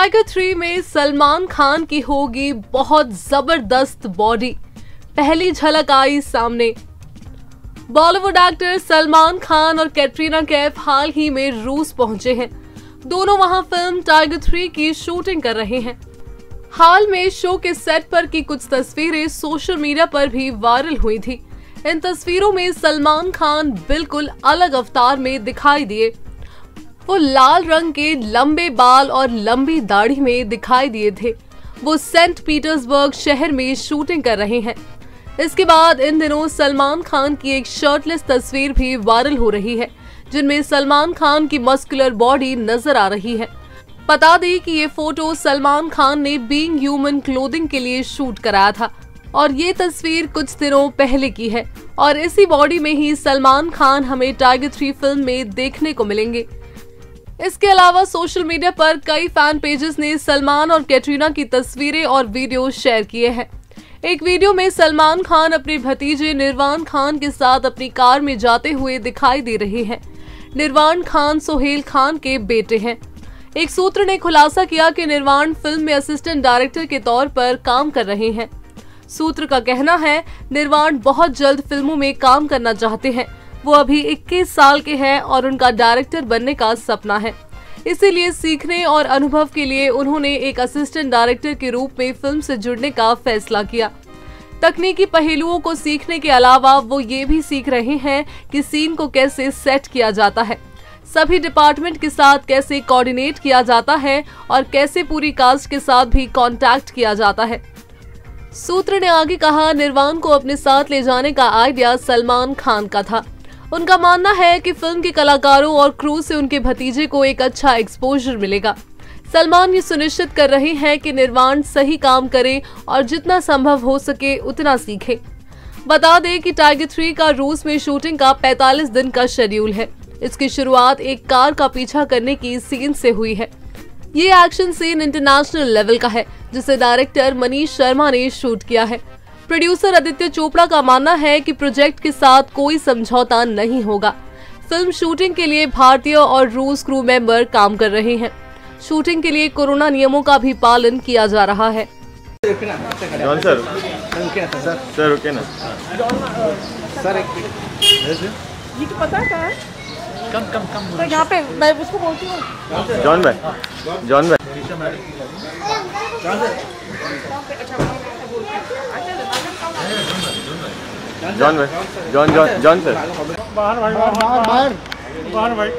Tiger three में सलमान खान की होगी बहुत ज़बरदस्त बॉडी। पहली झलक आई सामने। बॉलीवुड एक्टर सलमान खान और कैटरीना कैफ हाल ही में रूस पहुँचे हैं। दोनों वहाँ फ़िल्म टाइगर थ्री की शूटिंग कर रहे हैं। हाल में शो के सेट पर की कुछ तस्वीरें सोशल मीडिया पर भी वायरल हुई थी। इन तस्वीरों में सलमान खान बिल्कुल अलग अवतार में दिखाई दिए। वो लाल रंग के लंबे बाल और लंबी दाढ़ी में दिखाई दिए थे। वो सेंट पीटर्सबर्ग शहर में शूटिंग कर रहे हैं। इसके बाद इन दिनों सलमान खान की एक शर्टलेस तस्वीर भी वायरल हो रही है, जिनमें सलमान खान की मस्कुलर बॉडी नज़र आ रही है। बता दें कि ये फ़ोटो सलमान खान ने बीइंग ह्यूमन क्लोथिंग के लिए शूट कराया था, और ये तस्वीर कुछ दिनों पहले की है, और इसी बॉडी में ही सलमान खान हमें टाइगर थ्री फ़िल्म में देखने को मिलेंगे। इसके अलावा सोशल मीडिया पर कई फ़ैन पेजेस ने सलमान और कैटरीना की तस्वीरें और वीडियो शेयर किए हैं। एक वीडियो में सलमान खान अपने भतीजे निर्वाण खान के साथ अपनी कार में जाते हुए दिखाई दे रहे हैं। निर्वाण खान सोहेल खान के बेटे हैं। एक सूत्र ने खुलासा किया कि निर्वाण फ़िल्म में असिस्टेंट डायरेक्टर के तौर पर काम कर रहे हैं। सूत्र का कहना है, निर्वाण बहुत जल्द फ़िल्मों में काम करना चाहते हैं। वो अभी 21 साल के हैं और उनका डायरेक्टर बनने का सपना है। इसीलिए सीखने और अनुभव के लिए उन्होंने एक असिस्टेंट डायरेक्टर के रूप में फ़िल्म से जुड़ने का फैसला किया। तकनीकी पहलुओं को सीखने के अलावा वो ये भी सीख रहे हैं कि सीन को कैसे सेट किया जाता है। सभी डिपार्टमेंट के साथ कैसे कोऑर्डिनेट किया जाता है और कैसे पूरी कास्ट के साथ भी कांटेक्ट किया जाता है। सूत्र ने आगे कहा, निर्वाण को अपने साथ ले जाने का आइडिया सलमान खान का था। उनका मानना है कि फ़िल्म के कलाकारों और क्रू से उनके भतीजे को एक अच्छा एक्सपोजर मिलेगा। सलमान ये सुनिश्चित कर रहे हैं कि निर्माण सही काम करे और जितना संभव हो सके उतना सीखे। बता दें कि टाइगर थ्री का रूस में शूटिंग का 45 दिन का शेड्यूल है। इसकी शुरुआत एक कार का पीछा करने की सीन से हुई है। ये एक्शन सीन इंटरनेशनल लेवल का है, जिसे डायरेक्टर मनीष शर्मा ने शूट किया है। प्रोड्यूसर आदित्य चोपड़ा का मानना है कि प्रोजेक्ट के साथ कोई समझौता नहीं होगा। फ़िल्म शूटिंग के लिए भारतीय और रूस क्रू मेंबर काम कर रहे हैं। शूटिंग के लिए कोरोना नियमों का भी पालन किया जा रहा है। जॉन सर सर रुके ना। सर एक ये तो पता है है कम कम कम। तो यहाँ पे मैं उसको बोलती हूँ। जॉन भाई। जॉन भाई। जॉन भाई जॉन जॉन जॉन सर बाहर भाई बाहर बाहर। बाहर भाई।